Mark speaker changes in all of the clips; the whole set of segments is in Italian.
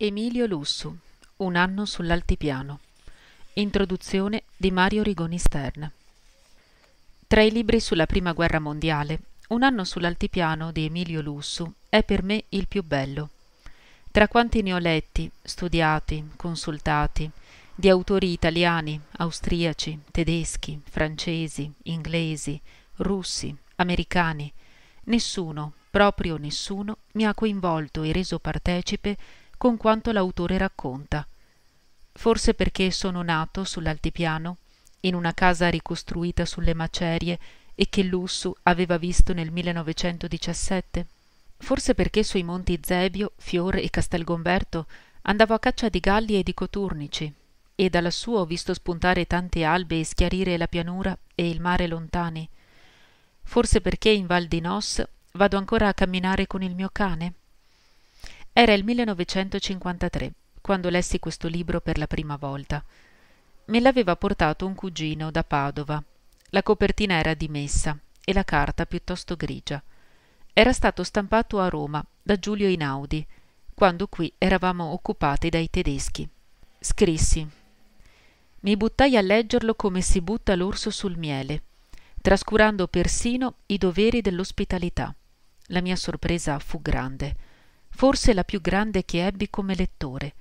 Speaker 1: Emilio Lussu, Un anno sull'altipiano. Introduzione di Mario Rigoni Stern. Tra i libri sulla Prima Guerra Mondiale, Un anno sull'altipiano di Emilio Lussu è per me il più bello. Tra quanti ne ho letti, studiati, consultati, di autori italiani, austriaci, tedeschi, francesi, inglesi, russi, americani, nessuno, proprio nessuno, mi ha coinvolto e reso partecipe con quanto l'autore racconta. Forse perché sono nato sull'altipiano, in una casa ricostruita sulle macerie e che Lussu aveva visto nel 1917? Forse perché sui monti Zebio, Fiore e Castelgomberto andavo a caccia di galli e di coturnici e da lassù ho visto spuntare tante albe e schiarire la pianura e il mare lontani. Forse perché in Val di Nos vado ancora a camminare con il mio cane? Era il 1953, quando lessi questo libro per la prima volta. Me l'aveva portato un cugino da Padova. La copertina era dimessa e la carta piuttosto grigia. Era stato stampato a Roma da Giulio Inaudi, quando qui eravamo occupati dai tedeschi. Scrissi. Mi buttai a leggerlo come si butta l'orso sul miele, trascurando persino i doveri dell'ospitalità. La mia sorpresa fu grande forse la più grande che ebbi come lettore.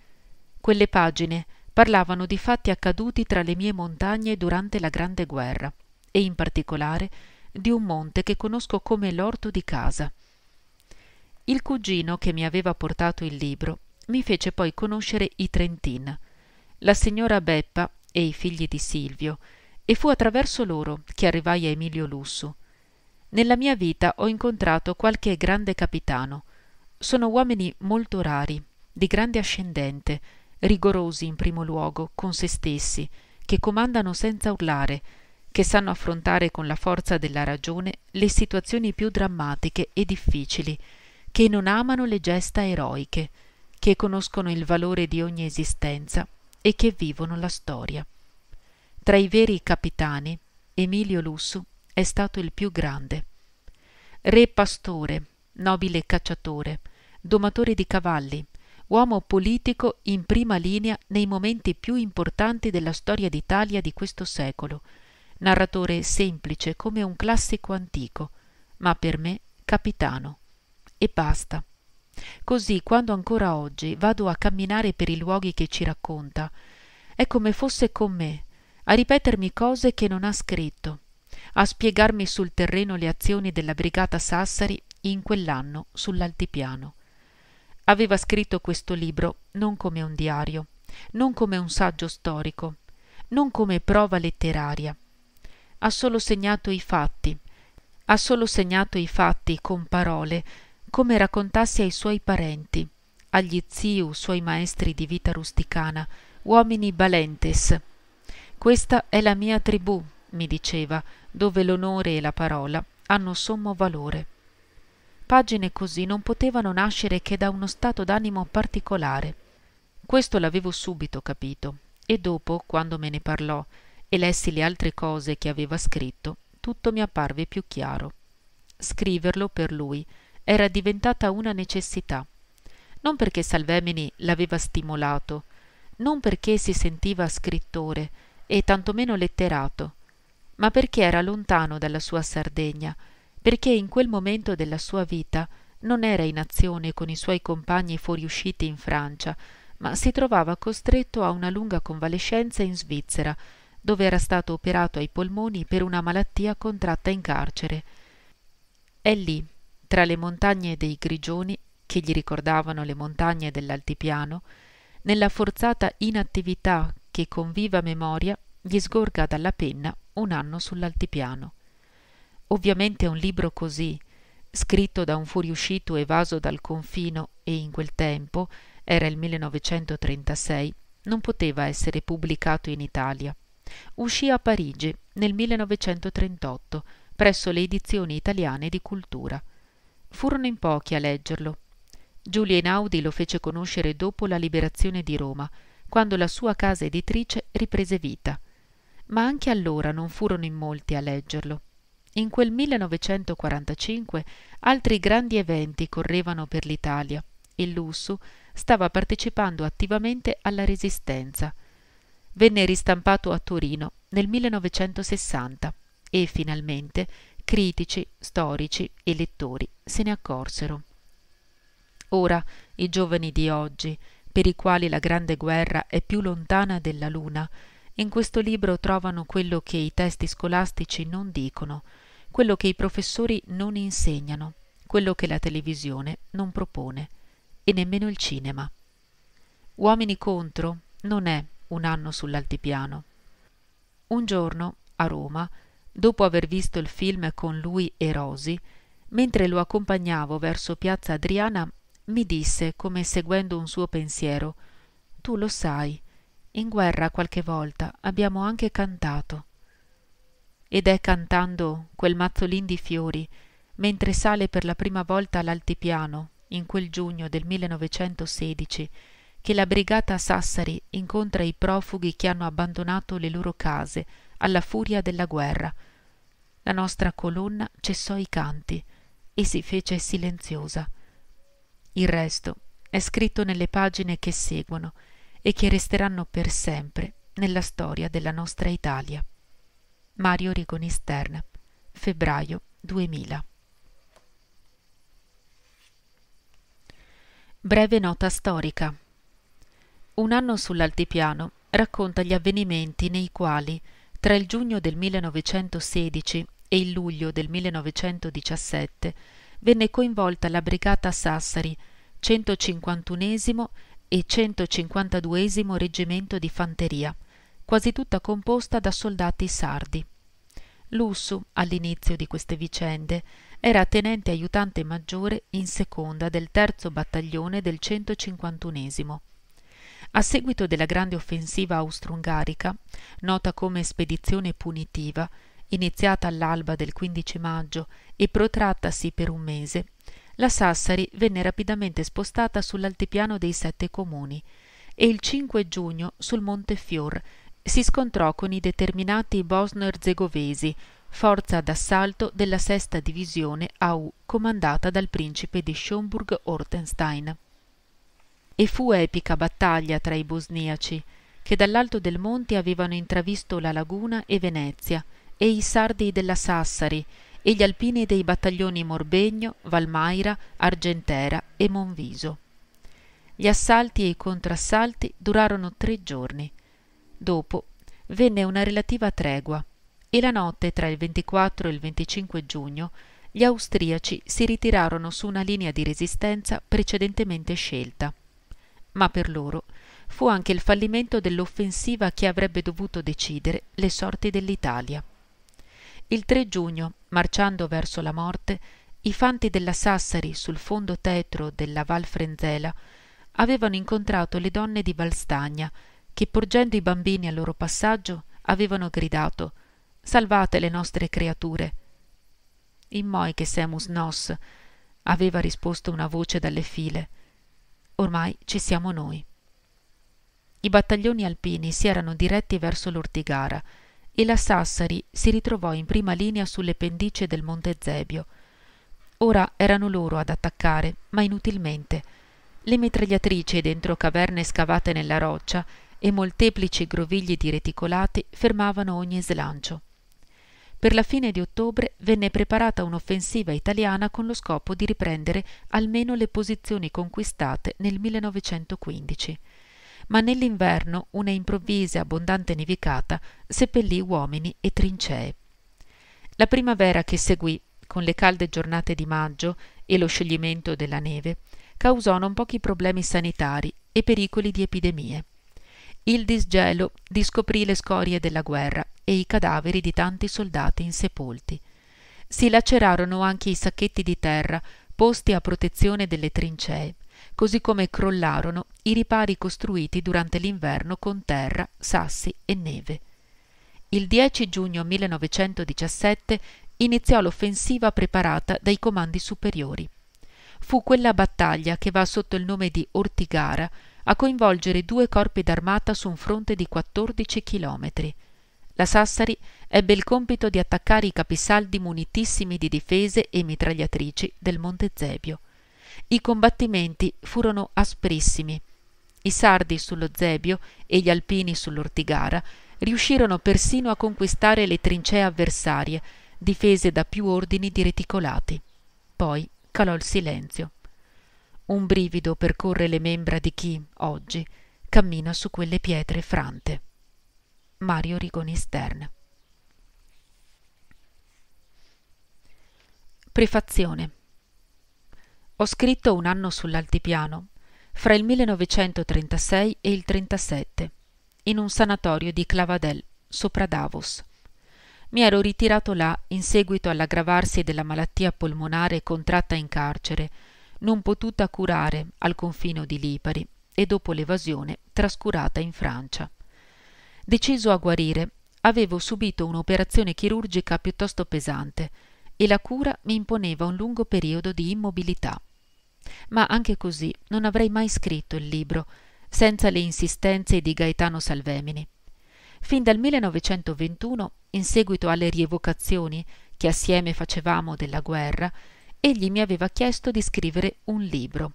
Speaker 1: Quelle pagine parlavano di fatti accaduti tra le mie montagne durante la Grande Guerra e in particolare di un monte che conosco come l'orto di casa. Il cugino che mi aveva portato il libro mi fece poi conoscere i Trentin, la signora Beppa e i figli di Silvio, e fu attraverso loro che arrivai a Emilio Lussu. Nella mia vita ho incontrato qualche grande capitano, sono uomini molto rari, di grande ascendente, rigorosi in primo luogo con se stessi, che comandano senza urlare, che sanno affrontare con la forza della ragione le situazioni più drammatiche e difficili, che non amano le gesta eroiche, che conoscono il valore di ogni esistenza e che vivono la storia. Tra i veri capitani, Emilio Lussu è stato il più grande. Re pastore, nobile cacciatore, domatore di cavalli, uomo politico in prima linea nei momenti più importanti della storia d'Italia di questo secolo, narratore semplice come un classico antico, ma per me capitano. E basta. Così, quando ancora oggi vado a camminare per i luoghi che ci racconta, è come fosse con me, a ripetermi cose che non ha scritto, a spiegarmi sul terreno le azioni della brigata Sassari in quell'anno sull'altipiano. Aveva scritto questo libro non come un diario, non come un saggio storico, non come prova letteraria. Ha solo segnato i fatti, ha solo segnato i fatti con parole, come raccontassi ai suoi parenti, agli ziu, suoi maestri di vita rusticana, uomini balentes. Questa è la mia tribù, mi diceva, dove l'onore e la parola hanno sommo valore. Pagine così non potevano nascere che da uno stato d'animo particolare. Questo l'avevo subito capito, e dopo, quando me ne parlò e lessi le altre cose che aveva scritto, tutto mi apparve più chiaro. Scriverlo per lui era diventata una necessità, non perché Salvemini l'aveva stimolato, non perché si sentiva scrittore e tantomeno letterato, ma perché era lontano dalla sua Sardegna, perché in quel momento della sua vita non era in azione con i suoi compagni fuoriusciti in Francia, ma si trovava costretto a una lunga convalescenza in Svizzera, dove era stato operato ai polmoni per una malattia contratta in carcere. È lì, tra le montagne dei Grigioni, che gli ricordavano le montagne dell'altipiano, nella forzata inattività che con viva memoria gli sgorga dalla penna un anno sull'altipiano. Ovviamente un libro così, scritto da un fuoriuscito evaso dal confino e in quel tempo, era il 1936, non poteva essere pubblicato in Italia. Uscì a Parigi nel 1938 presso le edizioni italiane di Cultura. Furono in pochi a leggerlo. Giulio Einaudi lo fece conoscere dopo la liberazione di Roma, quando la sua casa editrice riprese vita. Ma anche allora non furono in molti a leggerlo. In quel 1945 altri grandi eventi correvano per l'Italia. Il Lussu stava partecipando attivamente alla Resistenza. Venne ristampato a Torino nel 1960 e finalmente critici, storici e lettori se ne accorsero. Ora i giovani di oggi, per i quali la grande guerra è più lontana della luna, in questo libro trovano quello che i testi scolastici non dicono, quello che i professori non insegnano, quello che la televisione non propone, e nemmeno il cinema. Uomini contro non è un anno sull'altipiano. Un giorno, a Roma, dopo aver visto il film con lui e Rosi, mentre lo accompagnavo verso piazza Adriana, mi disse, come seguendo un suo pensiero, Tu lo sai, in guerra qualche volta abbiamo anche cantato. Ed è cantando quel mazzolin di fiori, mentre sale per la prima volta all'altipiano, in quel giugno del 1916, che la brigata Sassari incontra i profughi che hanno abbandonato le loro case alla furia della guerra. La nostra colonna cessò i canti e si fece silenziosa il resto è scritto nelle pagine che seguono e che resteranno per sempre nella storia della nostra Italia. Mario Rigoni Stern, febbraio 2000. Breve nota storica. Un anno sull'altipiano racconta gli avvenimenti nei quali, tra il giugno del 1916 e il luglio del 1917, venne coinvolta la brigata Sassari, 151 e 152 reggimento di fanteria, quasi tutta composta da soldati sardi. Lussu, all'inizio di queste vicende, era tenente aiutante maggiore in seconda del terzo battaglione del 151 a seguito della grande offensiva austro-ungarica, nota come spedizione punitiva, iniziata all'alba del 15 maggio e protrattasi per un mese, la Sassari venne rapidamente spostata sull'altipiano dei Sette Comuni e il 5 giugno sul Monte Fior si scontrò con i determinati bosno-erzegovesi, forza d'assalto della sesta divisione AU comandata dal principe di Schomburg-Ortenstein. E fu epica battaglia tra i bosniaci, che dall'alto del monte avevano intravisto la laguna e Venezia, e i sardi della Sassari e gli alpini dei battaglioni Morbegno, Valmaira, Argentera e Monviso. Gli assalti e i contrassalti durarono tre giorni. Dopo venne una relativa tregua e la notte tra il 24 e il 25 giugno gli austriaci si ritirarono su una linea di resistenza precedentemente scelta. Ma per loro fu anche il fallimento dell'offensiva che avrebbe dovuto decidere le sorti dell'Italia. Il 3 giugno, marciando verso la morte, i fanti della Sassari sul fondo tetro della Val Frenzela avevano incontrato le donne di Valstagna che, porgendo i bambini al loro passaggio, avevano gridato Salvate le nostre creature. In moi che semus nos, aveva risposto una voce dalle file. Ormai ci siamo noi. I battaglioni alpini si erano diretti verso l'Ortigara e la Sassari si ritrovò in prima linea sulle pendici del Monte Zebio. Ora erano loro ad attaccare, ma inutilmente. Le mitragliatrici dentro caverne scavate nella roccia e molteplici grovigli di reticolati fermavano ogni slancio. Per la fine di ottobre venne preparata un'offensiva italiana con lo scopo di riprendere almeno le posizioni conquistate nel 1915 ma nell'inverno una improvvisa e abbondante nevicata seppellì uomini e trincee. La primavera che seguì, con le calde giornate di maggio e lo scioglimento della neve, causò non pochi problemi sanitari e pericoli di epidemie. Il disgelo discoprì le scorie della guerra e i cadaveri di tanti soldati insepolti. Si lacerarono anche i sacchetti di terra posti a protezione delle trincee così come crollarono i ripari costruiti durante l'inverno con terra, sassi e neve. Il 10 giugno 1917 iniziò l'offensiva preparata dai comandi superiori. Fu quella battaglia che va sotto il nome di Ortigara a coinvolgere due corpi d'armata su un fronte di 14 chilometri. La Sassari ebbe il compito di attaccare i capisaldi munitissimi di difese e mitragliatrici del Monte Zebio I combattimenti furono asprissimi. I sardi sullo Zebio e gli alpini sull'Ortigara riuscirono persino a conquistare le trincee avversarie, difese da più ordini di reticolati. Poi calò il silenzio. Un brivido percorre le membra di chi, oggi, cammina su quelle pietre frante. Mario Rigoni Stern Prefazione Ho scritto un anno sull'altipiano, fra il 1936 e il 37, in un sanatorio di Clavadel, sopra Davos. Mi ero ritirato là in seguito all'aggravarsi della malattia polmonare contratta in carcere, non potuta curare al confino di Lipari e dopo l'evasione trascurata in Francia. Deciso a guarire, avevo subito un'operazione chirurgica piuttosto pesante e la cura mi imponeva un lungo periodo di immobilità. Ma anche così non avrei mai scritto il libro, senza le insistenze di Gaetano Salvemini. Fin dal 1921, in seguito alle rievocazioni che assieme facevamo della guerra, egli mi aveva chiesto di scrivere un libro.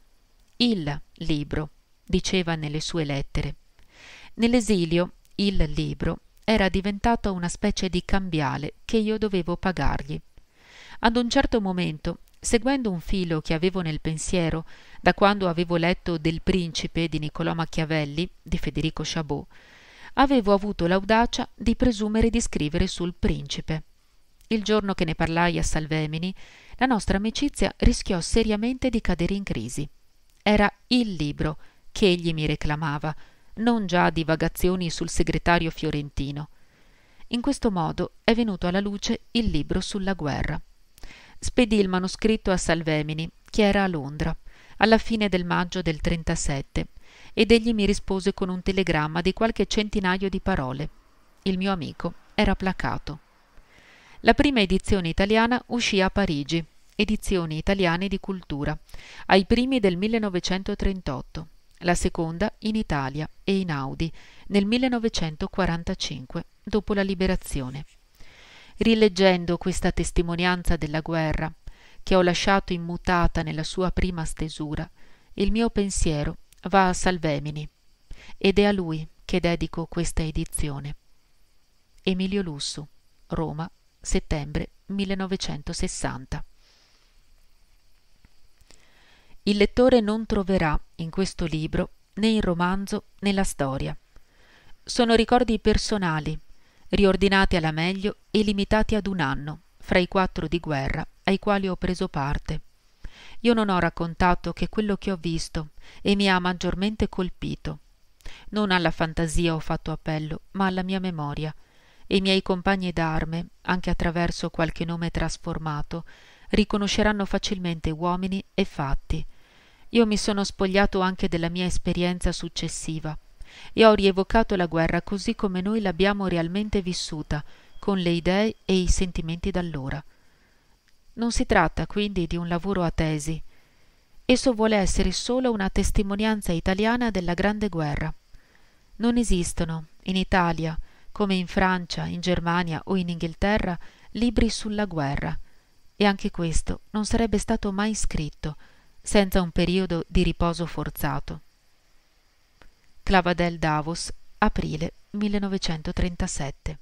Speaker 1: Il libro, diceva nelle sue lettere. Nell'esilio, il libro era diventato una specie di cambiale che io dovevo pagargli. Ad un certo momento, seguendo un filo che avevo nel pensiero da quando avevo letto Del principe di Niccolò Machiavelli di Federico Chabot, avevo avuto l'audacia di presumere di scrivere sul principe. Il giorno che ne parlai a Salvemini, la nostra amicizia rischiò seriamente di cadere in crisi. Era il libro che egli mi reclamava, non già divagazioni sul segretario fiorentino. In questo modo è venuto alla luce il libro sulla guerra. Spedì il manoscritto a Salvemini, che era a Londra, alla fine del maggio del 37, ed egli mi rispose con un telegramma di qualche centinaio di parole. Il mio amico era placato. La prima edizione italiana uscì a Parigi, Edizioni Italiane di Cultura, ai primi del 1938, la seconda in Italia e in Audi nel 1945, dopo la liberazione. Rileggendo questa testimonianza della guerra, che ho lasciato immutata nella sua prima stesura, il mio pensiero va a Salvemini ed è a lui che dedico questa edizione. Emilio Lussu, Roma, settembre 1960. Il lettore non troverà in questo libro né il romanzo né la storia. Sono ricordi personali, riordinati alla meglio e limitati ad un anno, fra i quattro di guerra ai quali ho preso parte io non ho raccontato che quello che ho visto e mi ha maggiormente colpito. Non alla fantasia ho fatto appello, ma alla mia memoria, e i miei compagni d'arme, anche attraverso qualche nome trasformato, riconosceranno facilmente uomini e fatti. Io mi sono spogliato anche della mia esperienza successiva e ho rievocato la guerra così come noi l'abbiamo realmente vissuta, con le idee e i sentimenti d'allora. Non si tratta quindi di un lavoro a tesi. Esso vuole essere solo una testimonianza italiana della Grande Guerra. Non esistono, in Italia, come in Francia, in Germania o in Inghilterra, libri sulla guerra, e anche questo non sarebbe stato mai scritto senza un periodo di riposo forzato. Clavadel Davos, aprile 1937